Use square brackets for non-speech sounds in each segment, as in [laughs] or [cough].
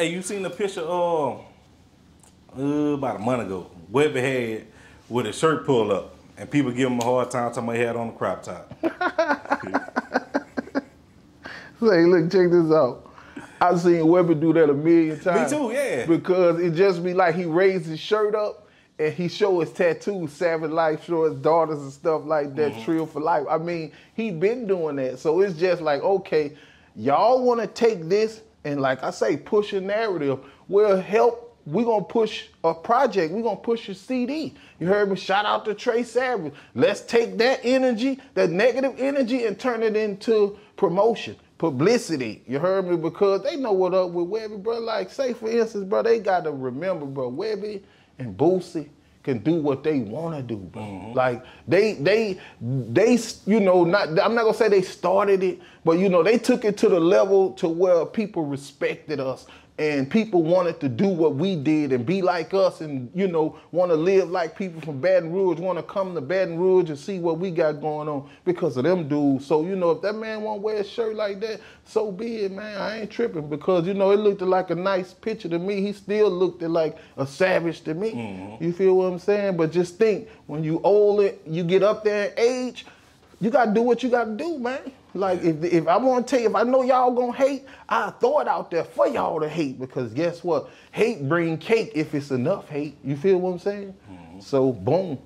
Hey, you seen the picture? Uh, uh, about a month ago, Webbie had with his shirt pulled up, and people give him a hard time talking about he had on the crop top. [laughs] Say, look, check this out. I've seen Webbie do that a million times. Me too, yeah. Because it just be like he raised his shirt up and he show his tattoos, Savage Life, show his daughters and stuff like that, Mm-hmm. Trill for Life. I mean, he been doing that. So it's just like, okay, y'all want to take this and like I say, push a narrative. We'll help. We're gonna push a project. We're gonna push a CD. You heard me? Shout out to Trey Savage. Let's take that energy, that negative energy, and turn it into promotion, publicity. You heard me? Because they know what up with Webbie, bro. Like, say for instance, bro, they gotta remember, bro, Webbie and Boosie can do what they want to do, bro. Mm-hmm. Like they, they, they, you know, not. I'm not gonna say they started it, but you know, they took it to the level to where people respected us and people wanted to do what we did and be like us and you know want to live like people from Baton Rouge want to come to Baton Rouge and see what we got going on because of them dudes. So you know if that man want to wear a shirt like that, so be it, man. I ain't tripping because you know it looked like a nice picture to me. He still looked like a savage to me. Mm-hmm. You feel what I'm saying? But just think when you older, you get up there in age, you gotta do what you gotta do, man. Like if if I want to tell you, if I know y'all gonna hate, I throw it out there for y'all to hate because guess what? Hate bring cake if it's enough hate. You feel what I'm saying? So boom.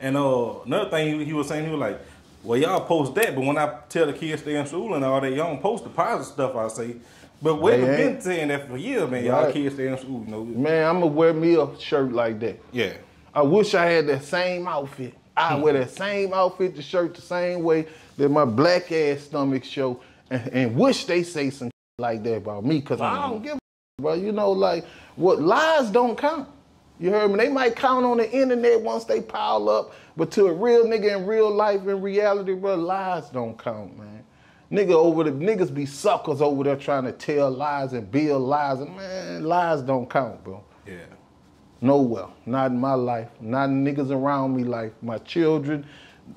And uh, another thing he, was saying, he was like, "Well, y'all post that, but when I tell the kids stay in school and all that, y'all don't post the positive stuff." I say, but we've been saying that for years, man. Y'all Right. kids stay in school, you know. Man, I'm gonna wear me a shirt like that. Yeah. I wish I had that same outfit. I wear that same outfit, the shirt the same way that my black ass stomach show, and, and wish they say some like that about me, cause I don't give a bro. You know, like what lies don't count. You heard me? They might count on the internet once they pile up, but to a real nigga in real life, in reality, bro, lies don't count, man. Nigga over the niggas be suckers over there trying to tell lies and build lies, and man, lies don't count, bro. Yeah. Nowhere. Not in my life. Not in niggas around me life. My children,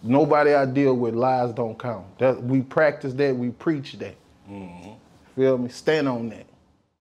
nobody I deal with, lies don't count. That we practice that, we preach that. Mm-hmm. Feel me? Stand on that.